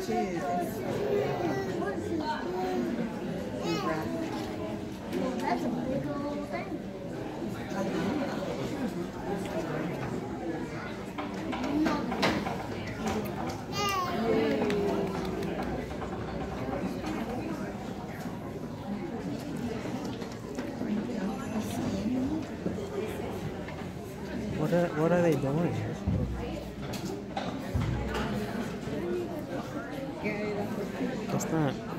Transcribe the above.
thing. What are, what are they doing? That's not.